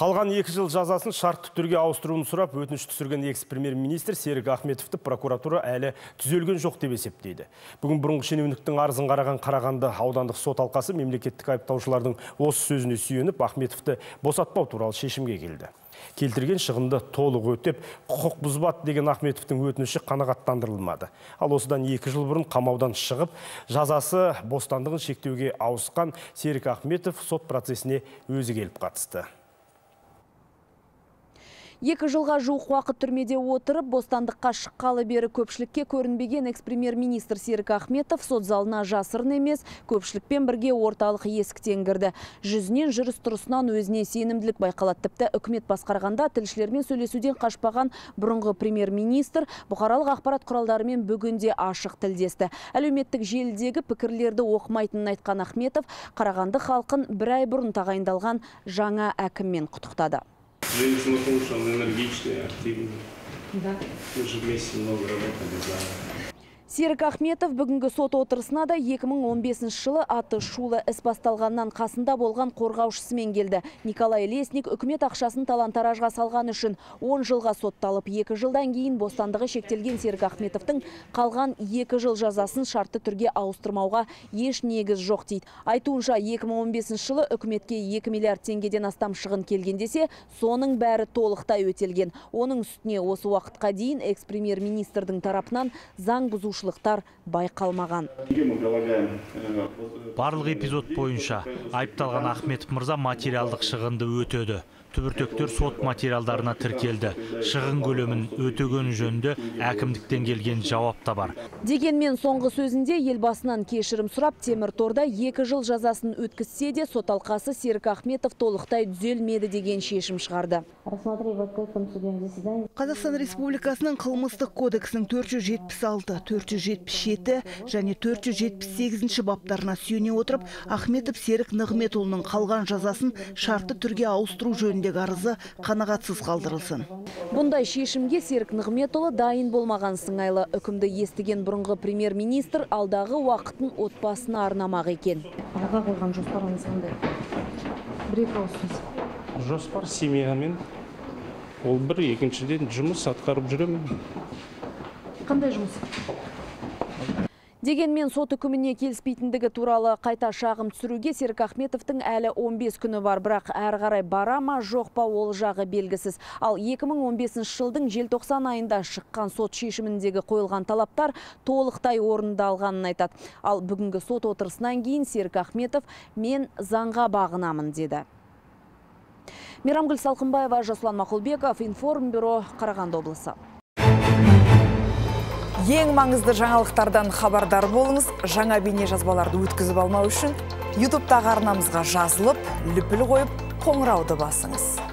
Қалған екі жыл жазасын шартты түрге ауыстыруын сұрап өтініш түсірген экс-премьер-министр Серік Ахметовті прокуратура әлі түзелген жоқ деп есептейді. Бүгін бұрынғы шенеуніктің арызын қараған Қарағанды аудандық сот алқасы мемлекеттік айыптаушылардың осы сөзіне сүйеніп Ахметовті босатпау туралы шешімге келді. Келтірген шығынды толық өтеп, құқық бұзбады деген Ахметовтің өтініші қанағаттандырылмады. Ал осыдан екі жыл бұрын қамаудан шығып, жазасы бостандығын шектеуге ауысқан Серік Ахметов сот процесіне өзі келіп қатысты. Екі жылға жуық уақыт түрмеде отырып, бостандыққа шыққалы бері көпшілікке көрінбеген экс-премьер-министр Серік Ахметов сот залына жасырын емес, көпшілікпен бірге орталық есіктен кірді. Жүзінен жүріс тұрысынан өзіне сенімділік байқалады. Тіпті үкімет басқарғанда тілшілермен сөйлесуден қашпаған бұрынғы премьер-министр бұқаралық ақпарат құралдарымен бүгінде ашық тілдесті. Әлеуметтік желідегі пікірлерді оқымайтынын айтқан Ахметов Қарағанды халқын бір ай бұрын тағайындалған жаңа әкіммен құттықтады. Женщина потому что она энергичная, активная. Да. Мы же вместе много работали за Серік Ахметов бүгінгі сот отырысына да 2015 жылы аты шулы іс басталғаннан қасында болған қорғаушысымен келді. Николай Лесник үкімет ақшасын талантаражға салған үшін 10 жылға сотталып, 2 жылдан кейін бостандығы шектелген Серік Ахметовтың қалған 2 жыл жазасын шартты түрге ауыстырмауға еш негіз жоқ дейді. Айтуынша 2015 жылы үкіметке 2 миллиард теңгеден астам шығын келген десе, соның бәрі толықтай өтелген. Оның үстіне осы уақытқа дейін экс-премьер-министрдің тарапынан заң бұзушы бұзушылықтар байқалмаған. Барлық эпизод бойынша айыпталған ахметов мырза материалдық шығынды өтеді. Түбіртектер сот материалдарына тіркелді. Шығын көлемін өтегені жөнінде әкімдіктен келген жауап та бар. Дегенмен соңғы сөзінде елбасынан кешірім сұрап темір торда екі жыл жазасын өткізсе де сот алқасы серік ахметов толықтай түзелмеді деген шешім шығарды. Қазақстан республикасының қылмыстық кодексінің 476 477 және 478 баптарына сүйене отырып ахметов серік нығметұлының қалған жазасын шартты түрге ауыстыру жөніндегі арызы қанағатсыз қалдырылсын. Бұндай шешімге серік нығметұлы дайын болмаған сыңайлы. Үкімді естіген бұрынғы премьер-министр алдағы уақытын отбасына арнамақ екен. Алға қойған жоспарыңыз қандай бір екі ауыз жоспар семьямен ол бір екіншіден жұмыс атқарып жүремін. Қандай жұмыс? Дегенмен сот үкіміне келіспейтіндігі туралы қайта шағым түсіруге Серік Ахметовтың әлі 15 күні бар, бірақ әрі қарай бара ма жоқ па ол жағы белгісіз. Ал 2015 жылдың желтоқсан айында шыққан сот шешіміндегі қойылған талаптар толықтай орындалғанын айтады. Ал бүгінгі сот отырысынан кейін Серік Ахметов мен заңға бағынамын деді. Мейрамгүл Салқынбаева, Жасұлан Мақұлбеков, Информбюро, Қарағанды облысы. Ең маңызды жаңалықтардан хабардар болыңыз, жаңа бейне жазбаларды өткізіп алмау үшін YouTube'тағы арнамызға жазылып, лүпіл қойып, қоңырауды басыңыз.